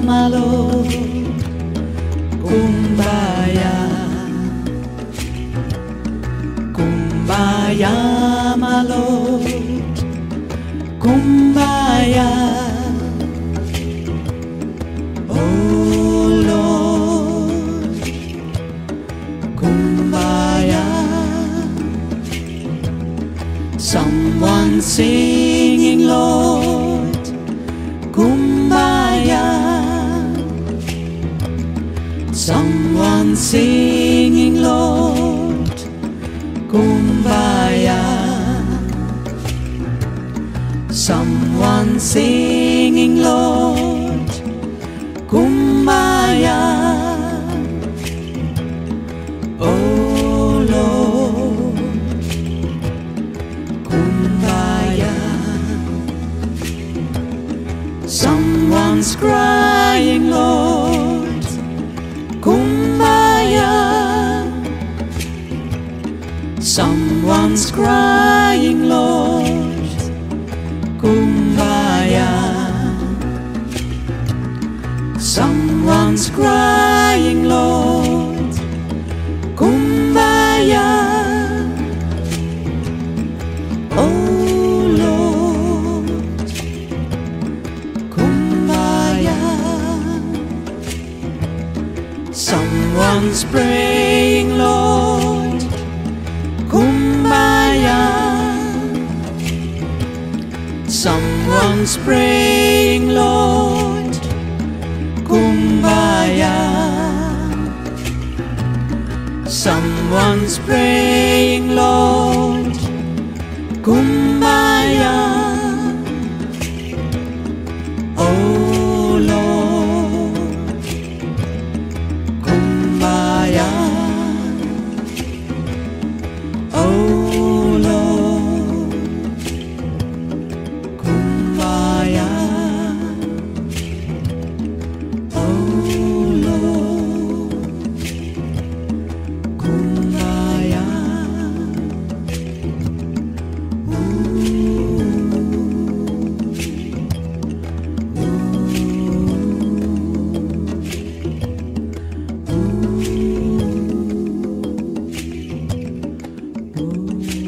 llámalo Kumbaya. Kumbaya, malo Kumbaya. Oh Kumbaya. Someone singing, low. Someone singing, Lord, Kumbaya. Someone singing, Lord, Kumbaya. Oh Lord. Someone's crying, Lord, Someone's crying, Lord, Kumbaya. Someone's crying, Lord, Kumbaya. Oh Lord, Kumbaya. Someone's praying, Lord, Someone's praying, Lord, Kumbaya. Someone's praying, Lord, Kumbaya. Ooh.